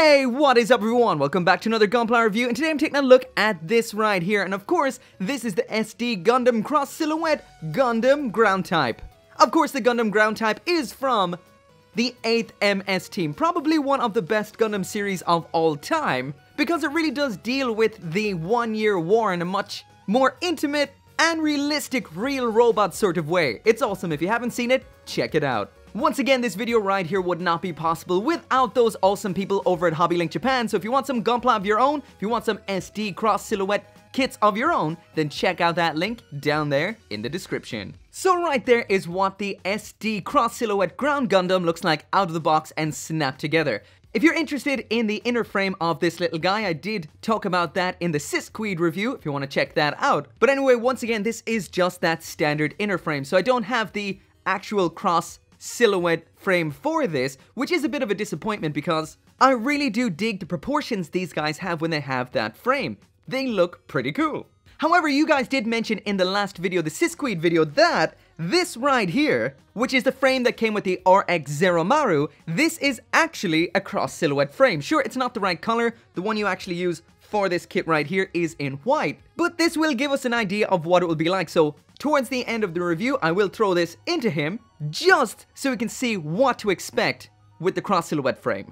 Hey, what is up everyone? Welcome back to another Gunpla review, and today I'm taking a look at this right here, and of course, this is the SD Gundam Cross Silhouette Gundam Ground Type. Of course, the Gundam Ground Type is from the 8th MS team, probably one of the best Gundam series of all time, because it really does deal with the one year war in a much more intimate and realistic real robot sort of way. It's awesome, if you haven't seen it, check it out. Once again, this video right here would not be possible without those awesome people over at HobbyLink Japan, so if you want some Gunpla of your own, if you want some SD Cross Silhouette kits of your own, then check out that link down there in the description. So right there is what the SD Cross Silhouette Ground Gundam looks like out of the box and snapped together. If you're interested in the inner frame of this little guy, I did talk about that in the Sisquiede review, if you want to check that out. But anyway, once again, this is just that standard inner frame, so I don't have the actual cross silhouette frame for this, which is a bit of a disappointment because I really do dig the proportions these guys have when they have that frame. They look pretty cool. However, you guys did mention in the last video, the Sisquiede video, that this right here, which is the frame that came with the RX-0 Maru, this is actually a cross silhouette frame. Sure, it's not the right color, the one you actually use for this kit right here is in white, but this will give us an idea of what it will be like, so towards the end of the review, I will throw this into him, just so we can see what to expect with the cross silhouette frame.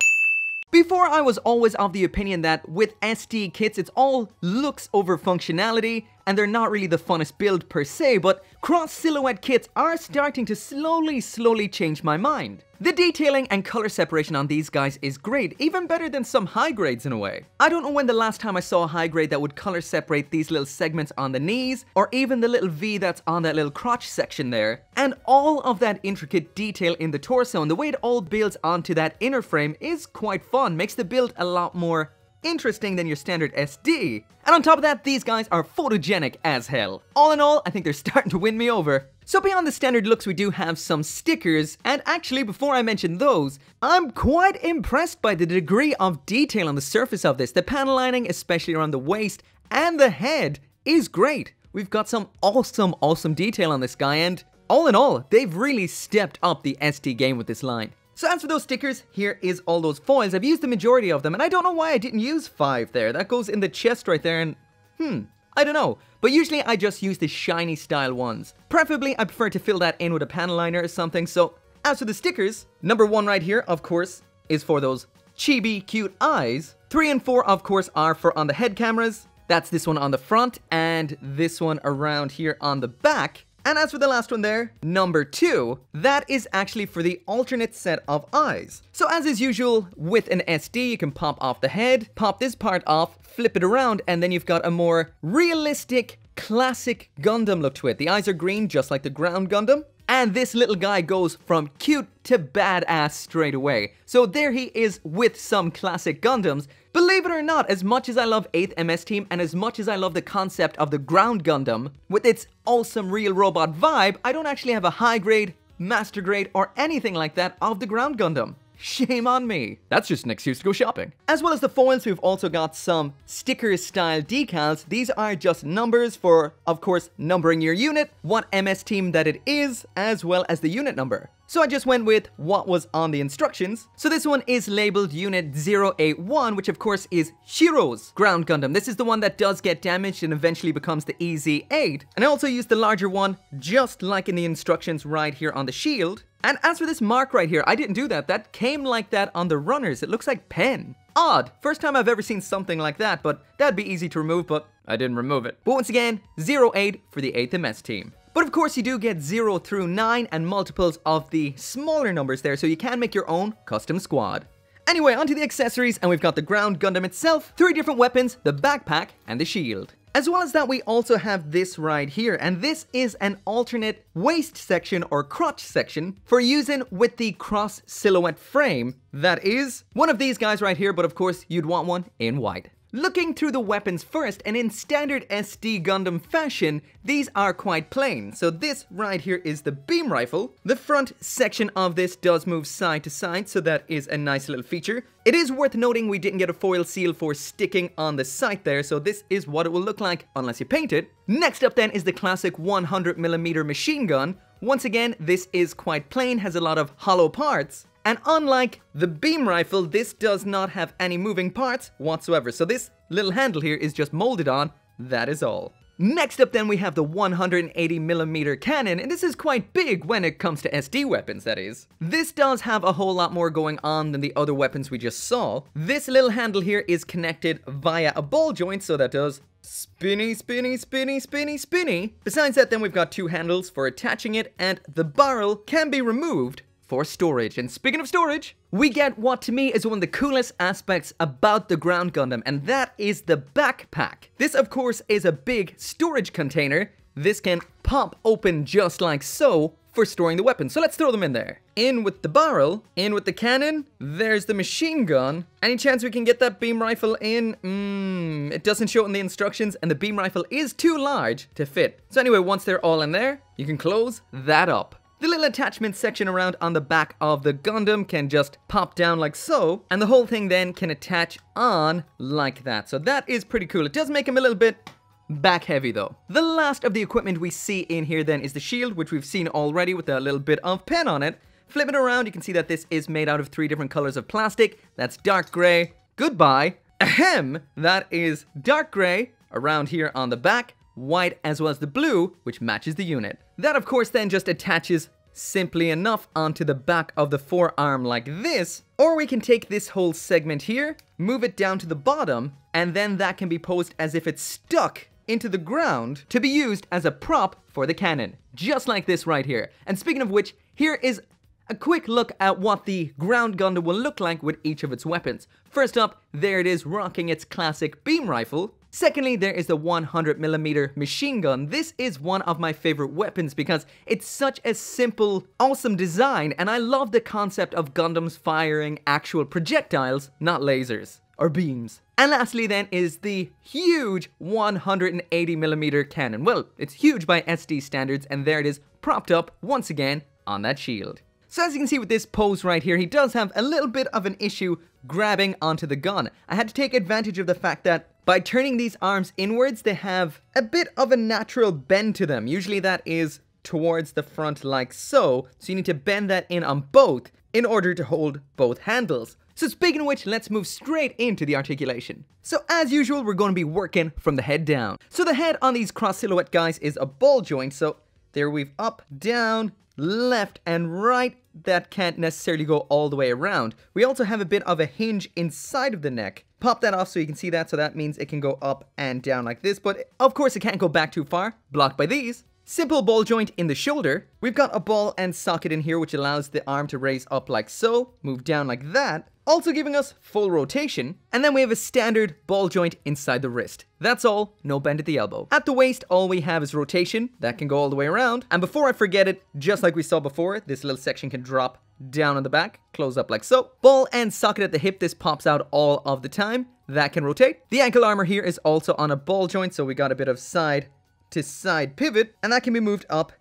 Before I was always of the opinion that with SD kits it's all looks over functionality and they're not really the funnest build per se, but cross silhouette kits are starting to slowly, slowly change my mind. The detailing and color separation on these guys is great, even better than some high grades in a way. I don't know when the last time I saw a high grade that would color separate these little segments on the knees, or even the little V that's on that little crotch section there. And all of that intricate detail in the torso and the way it all builds onto that inner frame is quite fun, makes the build a lot more interesting than your standard SD. And on top of that, these guys are photogenic as hell. All in all, I think they're starting to win me over. So beyond the standard looks, we do have some stickers, and actually before I mention those, I'm quite impressed by the degree of detail on the surface of this. The panel lining, especially around the waist and the head, is great. We've got some awesome, awesome detail on this guy, and all in all, they've really stepped up the SD game with this line. So as for those stickers, here is all those foils. I've used the majority of them, and I don't know why I didn't use five there. That goes in the chest right there, and hmm, I don't know. But usually I just use the shiny style ones. Preferably, I prefer to fill that in with a panel liner or something, so as for the stickers, number one right here, of course, is for those chibi cute eyes. Three and four, of course, are for on the head cameras. That's this one on the front, and this one around here on the back. And as for the last one there, number two, that is actually for the alternate set of eyes. So as is usual with an SD, you can pop off the head, pop this part off, flip it around, and then you've got a more realistic, classic Gundam look to it. The eyes are green, just like the ground Gundam. And this little guy goes from cute to badass straight away. So there he is with some classic Gundams. Believe it or not, as much as I love 8th MS Team and as much as I love the concept of the Ground Gundam, with its awesome real robot vibe, I don't actually have a high grade, master grade, or anything like that of the Ground Gundam. Shame on me. That's just an excuse to go shopping. As well as the foils, we've also got some sticker style decals. These are just numbers for, of course, numbering your unit, what MS team that it is, as well as the unit number. So I just went with what was on the instructions. So this one is labeled Unit 081, which of course is Shiro's ground Gundam. This is the one that does get damaged and eventually becomes the EZ-8. And I also used the larger one, just like in the instructions right here on the shield. And as for this mark right here, I didn't do that. That came like that on the runners. It looks like pen. Odd. First time I've ever seen something like that, but that'd be easy to remove, but I didn't remove it. But once again, 0-8 for the 8th MS team. But of course you do get 0 through 9 and multiples of the smaller numbers there, so you can make your own custom squad. Anyway, onto the accessories, and we've got the ground Gundam itself, three different weapons, the backpack, and the shield. As well as that, we also have this right here, and this is an alternate waist section or crotch section for using with the cross silhouette frame. That is one of these guys right here, but of course you'd want one in white. Looking through the weapons first, and in standard SD Gundam fashion, these are quite plain. So this right here is the beam rifle. The front section of this does move side to side, so that is a nice little feature. It is worth noting we didn't get a foil seal for sticking on the sight there, so this is what it will look like unless you paint it. Next up then is the classic 100mm machine gun. Once again, this is quite plain, has a lot of hollow parts, And unlike the beam rifle, this does not have any moving parts whatsoever. So this little handle here is just molded on, that is all. Next up then we have the 180mm cannon, and this is quite big when it comes to SD weapons, that is. This does have a whole lot more going on than the other weapons we just saw. This little handle here is connected via a ball joint, so that does spinny, spinny, spinny, spinny, spinny. Besides that, then we've got two handles for attaching it, and the barrel can be removed for storage. And speaking of storage, we get what to me is one of the coolest aspects about the Ground Gundam, and that is the backpack. This, of course, is a big storage container. This can pop open just like so for storing the weapons. So let's throw them in there. In with the barrel, in with the cannon, there's the machine gun. Any chance we can get that beam rifle in? Mmm, it doesn't show in the instructions and the beam rifle is too large to fit. So anyway, once they're all in there, you can close that up. The little attachment section around on the back of the Gundam can just pop down like so, and the whole thing then can attach on like that. So that is pretty cool. It does make him a little bit back heavy though. The last of the equipment we see in here then is the shield, which we've seen already with a little bit of pen on it. Flip it around, you can see that this is made out of three different colors of plastic. That's dark gray, goodbye, ahem, that is dark gray around here on the back, white as well as the blue, which matches the unit. That of course then just attaches simply enough onto the back of the forearm like this, or we can take this whole segment here, move it down to the bottom, and then that can be posed as if it's stuck into the ground to be used as a prop for the cannon, just like this right here. And speaking of which, here is a quick look at what the ground Gundam will look like with each of its weapons. First up, there it is rocking its classic beam rifle. Secondly, there is the 100mm machine gun. This is one of my favorite weapons because it's such a simple, awesome design and I love the concept of Gundams firing actual projectiles, not lasers or beams. And lastly then is the huge 180mm cannon. Well, it's huge by SD standards and there it is propped up once again on that shield. So as you can see with this pose right here, he does have a little bit of an issue grabbing onto the gun. I had to take advantage of the fact that by turning these arms inwards, they have a bit of a natural bend to them. Usually that is towards the front like so, so you need to bend that in on both in order to hold both handles. So speaking of which, let's move straight into the articulation. So as usual, we're going to be working from the head down. So the head on these cross silhouette guys is a ball joint, so there we've up, down, left and right that can't necessarily go all the way around. We also have a bit of a hinge inside of the neck. Pop that off so you can see that, so that means it can go up and down like this, but of course it can't go back too far, blocked by these. Simple ball joint in the shoulder. We've got a ball and socket in here which allows the arm to raise up like so, move down like that, also giving us full rotation. And then we have a standard ball joint inside the wrist. That's all, no bend at the elbow. At the waist, all we have is rotation. That can go all the way around. And before I forget it, just like we saw before, this little section can drop down on the back, close up like so. Ball and socket at the hip, this pops out all of the time. That can rotate. The ankle armor here is also on a ball joint, so we got a bit of side to side pivot, and that can be moved up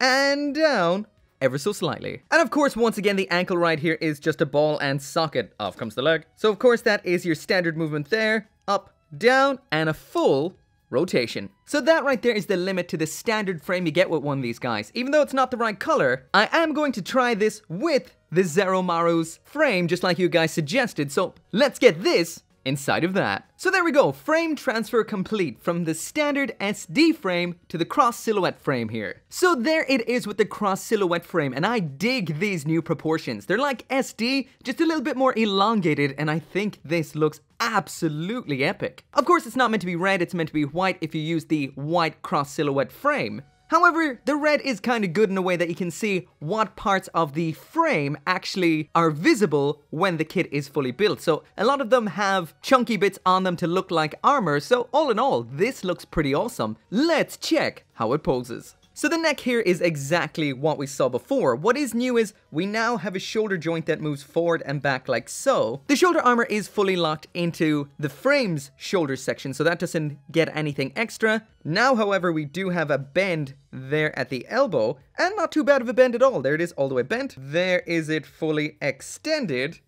and down ever so slightly. And of course, once again, the ankle right here is just a ball and socket. Off comes the leg. So of course, that is your standard movement there. Up, down, and a full rotation. So that right there is the limit to the standard frame you get with one of these guys. Even though it's not the right color, I am going to try this with the Zero Maru's frame, just like you guys suggested. So let's get this inside of that. So there we go, frame transfer complete from the standard SD frame to the cross silhouette frame here. So there it is with the cross silhouette frame and I dig these new proportions. They're like SD, just a little bit more elongated and I think this looks absolutely epic. Of course it's not meant to be red, it's meant to be white if you use the white cross silhouette frame. However, the red is kind of good in a way that you can see what parts of the frame actually are visible when the kit is fully built. So a lot of them have chunky bits on them to look like armor, so all in all, this looks pretty awesome. Let's check how it poses. So the neck here is exactly what we saw before. What is new is we now have a shoulder joint that moves forward and back like so. The shoulder armor is fully locked into the frame's shoulder section, so that doesn't get anything extra. Now, however, we do have a bend there at the elbow, and not too bad of a bend at all. There it is, all the way bent. There is it fully extended.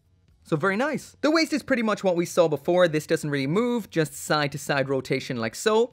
So very nice. The waist is pretty much what we saw before. This doesn't really move, just side to side rotation like so.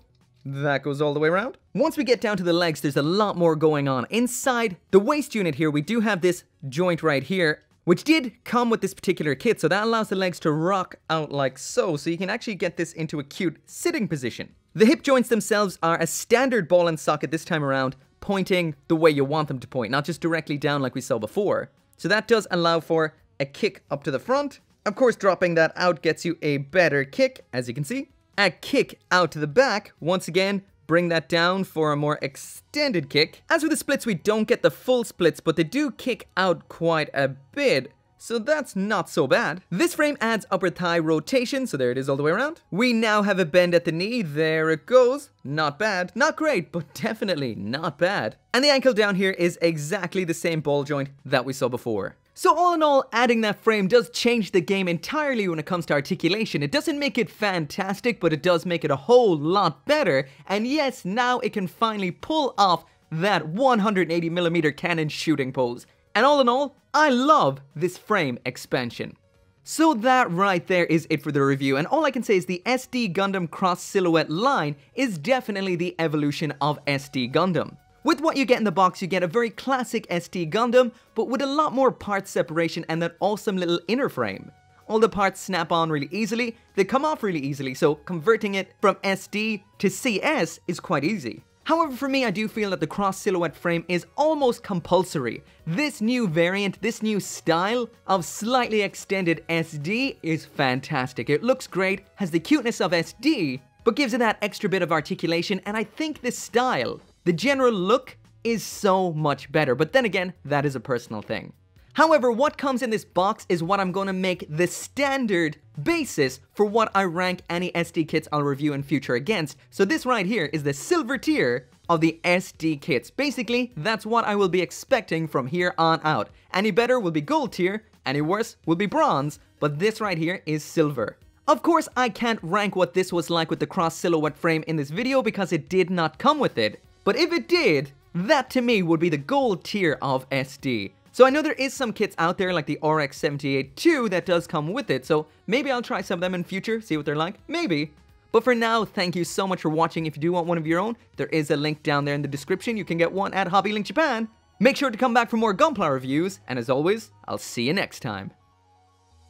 That goes all the way around. Once we get down to the legs, there's a lot more going on. Inside the waist unit here, we do have this joint right here. which did come with this particular kit, so that allows the legs to rock out like so, so you can actually get this into a cute sitting position. The hip joints themselves are a standard ball and socket this time around, pointing the way you want them to point, not just directly down like we saw before. So that does allow for a kick up to the front. Of course, dropping that out gets you a better kick, as you can see. A kick out to the back, once again, bring that down for a more extended kick. As with the splits, we don't get the full splits, but they do kick out quite a bit. So that's not so bad. This frame adds upper thigh rotation, so there it is all the way around. We now have a bend at the knee, there it goes. Not bad, not great, but definitely not bad. And the ankle down here is exactly the same ball joint that we saw before. So all in all, adding that frame does change the game entirely when it comes to articulation. It doesn't make it fantastic, but it does make it a whole lot better. And yes, now it can finally pull off that 180mm cannon shooting pose. And all in all, I love this frame expansion. So that right there is it for the review, and all I can say is the SD Gundam Cross Silhouette line is definitely the evolution of SD Gundam. With what you get in the box, you get a very classic SD Gundam, but with a lot more part separation and that awesome little inner frame. All the parts snap on really easily, they come off really easily, so converting it from SD to CS is quite easy. However, for me, I do feel that the cross silhouette frame is almost compulsory. This new variant, this new style of slightly extended SD is fantastic. It looks great, has the cuteness of SD, but gives it that extra bit of articulation, and I think this style the general look is so much better, but then again, that is a personal thing. However, what comes in this box is what I'm to make the standard basis for what I rank any SD kits I'll review in future against. So this right here is the silver tier of the SD kits. Basically, that's what I will be expecting from here on out. Any better will be gold tier, any worse will be bronze, but this right here is silver. Of course, I can't rank what this was like with the cross silhouette frame in this video because it did not come with it. But if it did, that to me would be the gold tier of SD. So I know there is some kits out there like the RX-78-2 that does come with it, so maybe I'll try some of them in future, see what they're like, maybe. But for now, thank you so much for watching. If you do want one of your own, there is a link down there in the description. You can get one at HobbyLink Japan. Make sure to come back for more Gunpla reviews, and as always, I'll see you next time.